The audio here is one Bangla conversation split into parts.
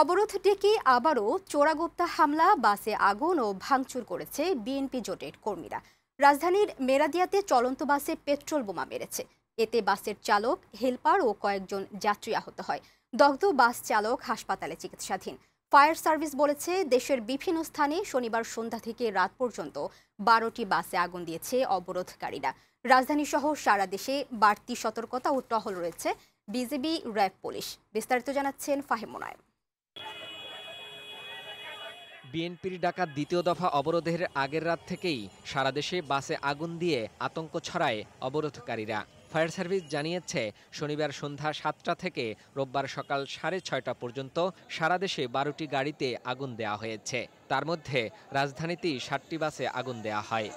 অবরোধ ডেকে আবারও চোরাগোপ্তা হামলা, বাসে আগুন ও ভাঙচুর করেছে বিএনপি জোটের কর্মীরা। রাজধানীর মেরাদিয়াতে চলন্ত বাসে পেট্রোল বোমা মেরেছে। এতে বাসের চালক, হেলপার ও কয়েকজন যাত্রী আহত হয়। দগ্ধ বাস চালক হাসপাতালে চিকিৎসাধীন। ফায়ার সার্ভিস বলেছে, দেশের বিভিন্ন স্থানে শনিবার সন্ধ্যা থেকে রাত পর্যন্ত বারোটি বাসে আগুন দিয়েছে অবরোধকারীরা। রাজধানী সহ সারা দেশে বাড়তি সতর্কতা ও টহল রয়েছে বিজেপি র্যাব, পুলিশ। বিস্তারিত জানাচ্ছেন ফাহিম বিএনপির ডাকা দ্বিতীয় দফা অবরোধের আগের রাত থেকেই সারা দেশে বাসে আগুন দিয়ে আতঙ্ক ছড়ায় অবরোধকারীরা। ফায়ার সার্ভিস জানিয়েছে, শনিবার সন্ধ্যা সাতটা থেকে রোববার সকাল সাড়ে ছয়টা পর্যন্ত সারা দেশে বারোটি গাড়িতে আগুন দেওয়া হয়েছে। তার মধ্যে রাজধানীতেই ষাটটি বাসে আগুন দেওয়া হয়।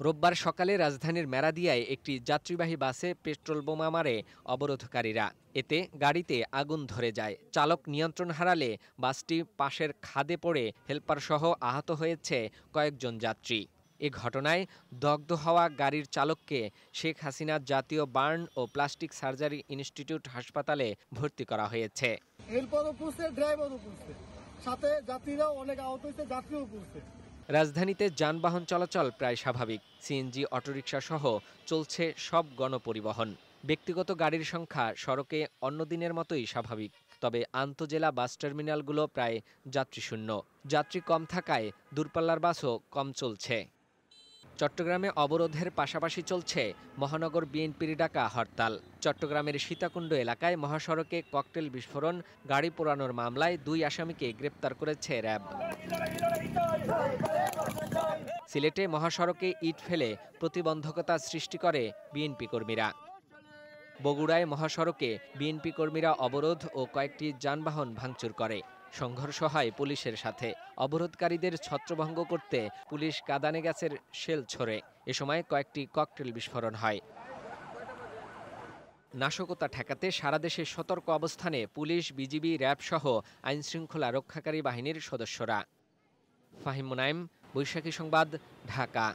রোববার সকালে রাজধানীর মেরাদিয়ায় একটি যাত্রীবাহী বাসে পেট্রোল বোমা মারে অবরোধকারীরা। এতে গাড়িতে আগুন ধরে যায়। চালক নিয়ন্ত্রণ হারালে বাসটি পাশের খাদে পড়ে হেলপার সহ আহত হয়েছে কয়েকজন যাত্রী। এ ঘটনায় দগ্ধ হওয়া গাড়ির চালককে শেখ হাসিনা জাতীয় বার্ন ও প্লাস্টিক সার্জারি ইনস্টিটিউট হাসপাতালে ভর্তি করা হয়েছে। সাথে যাত্রীরাও অনেক আহত হয়েছে, যাত্রীও পুষছে। রাজধানীতে যানবাহন চলাচল প্রায় স্বাভাবিক। সিএনজি অটোরিকশা সহ চলছে সব গণপরিবহন। ব্যক্তিগত গাড়ির সংখ্যা সড়কে অন্য দিনের মতোই স্বাভাবিক। তবে আন্তজেলা বাস টার্মিনালগুলো প্রায় যাত্রীশূন্য। যাত্রী কম থাকায় দূরপাল্লার বাসও কম চলছে। চট্টগ্রামে অবরোধের পাশাপাশি চলছে মহানগর বিএনপির ডাকা হরতাল। চট্টগ্রামের সীতাকুণ্ড এলাকায় মহাসড়কে ককটেল বিস্ফোরণ, গাড়ি পোড়ানোর মামলায় দুই আসামিকে গ্রেপ্তার করেছে র্যাব। সিলেটে মহাসড়কে ইট ফেলে প্রতিবন্ধকতা সৃষ্টি করে বিএনপি কর্মীরা। বগুড়ায় মহাসড়কে বিএনপি কর্মীরা অবরোধ ও কয়েকটি যানবাহন ভাঙচুর করে। সংঘর্ষ হয় পুলিশের সাথে। অবরোধকারীদের ছত্রভঙ্গ করতে পুলিশ কাদানে গ্যাসের শেল ছোড়ে। এ সময় কয়েকটি ককটেল বিস্ফোরণ হয়। নাশকতা ঠেকাতে সারা দেশে সতর্ক অবস্থানে পুলিশ, বিজিবি, র্যাব সহ আইনশৃঙ্খলা রক্ষাকারী বাহিনীর সদস্যরা। ফাহিম মুনাইম বৈশাখী সংবাদ ঢাকা।